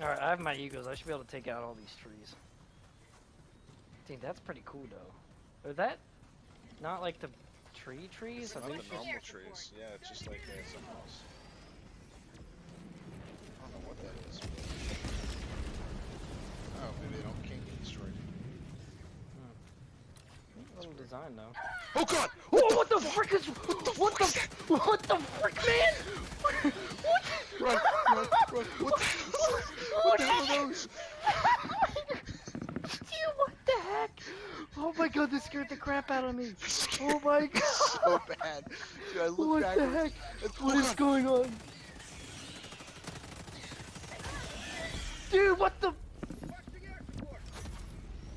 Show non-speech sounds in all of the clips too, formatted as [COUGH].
Alright, I have my Eagles. I should be able to take out all these trees. Dude, that's pretty cool though. Are that not like the tree trees? It's Are not the normal trees. Yeah, it's just like uh, something else. I don't know what that is. Oh, maybe they don't can't get destroyed. Little design though. Oh god! Oh, what the frick is? What the? What the frick, man? What? Run, run, run! What the, what the hell are those? Dude, what the heck? Oh my god, this scared the crap out of me. Oh my god. so bad. Dude, I look What the heck? It's- What oh going on? Dude, what the?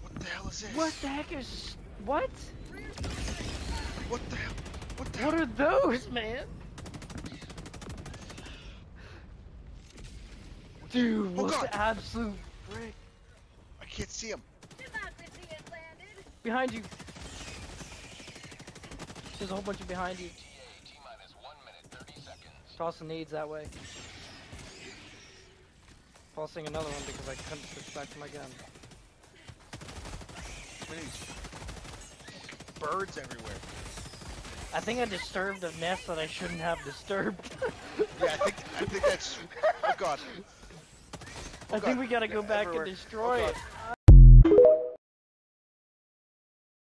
What the hell is this? What the heck is? What? What the hell? What the hell? What are those, man? Dude, Oh what God. the absolute frick? I can't see him. Democracy has landed. Behind you. There's a whole bunch of behind you. Tossing needs that way. Tossing another one because I couldn't switch back to my gun. Birds everywhere. I think I disturbed a nest that I shouldn't have disturbed. Yeah, I think I think that's. Oh god. [LAUGHS] I think we gotta go back everywhere. and destroy Oh it.